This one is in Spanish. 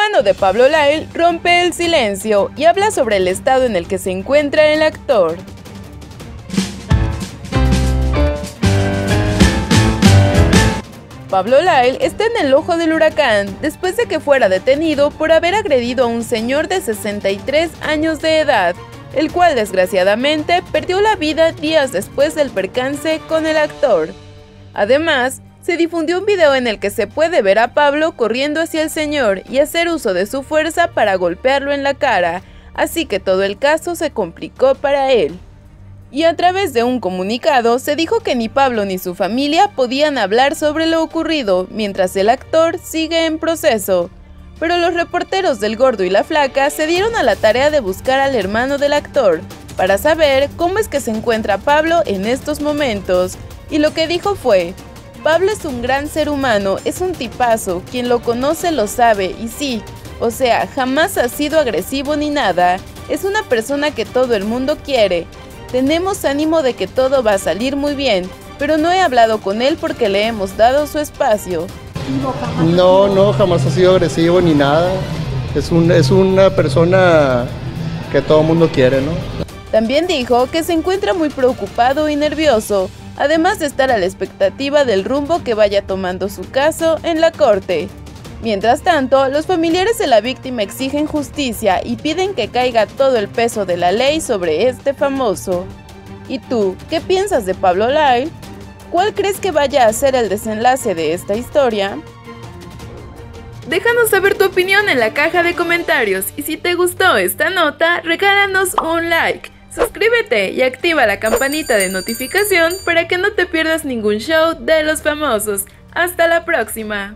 hermano de Pablo Lyle, rompe el silencio y habla sobre el estado en el que se encuentra el actor. Pablo Lyle está en el ojo del huracán después de que fuera detenido por haber agredido a un señor de 63 años de edad, el cual desgraciadamente perdió la vida días después del percance con el actor. Además, se difundió un video en el que se puede ver a Pablo corriendo hacia el señor y hacer uso de su fuerza para golpearlo en la cara, así que todo el caso se complicó para él y a través de un comunicado se dijo que ni Pablo ni su familia podían hablar sobre lo ocurrido mientras el actor sigue en proceso. Pero los reporteros del Gordo y la Flaca se dieron a la tarea de buscar al hermano del actor para saber cómo es que se encuentra Pablo en estos momentos. Y lo que dijo fue, Pablo es un gran ser humano, es un tipazo, quien lo conoce lo sabe y sí, o sea, jamás ha sido agresivo ni nada, es una persona que todo el mundo quiere, tenemos ánimo de que todo va a salir muy bien, pero no he hablado con él porque le hemos dado su espacio. No, no, jamás ha sido agresivo ni nada. Es, un, es una persona que todo el mundo quiere, ¿no? También dijo que se encuentra muy preocupado y nervioso, además de estar a la expectativa del rumbo que vaya tomando su caso en la corte. Mientras tanto, los familiares de la víctima exigen justicia y piden que caiga todo el peso de la ley sobre este famoso. ¿Y tú, qué piensas de Pablo Lyle? ¿Cuál crees que vaya a ser el desenlace de esta historia? Déjanos saber tu opinión en la caja de comentarios y si te gustó esta nota, regálanos un like. Suscríbete y activa la campanita de notificación para que no te pierdas ningún show de los famosos. Hasta la próxima.